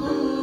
Oh.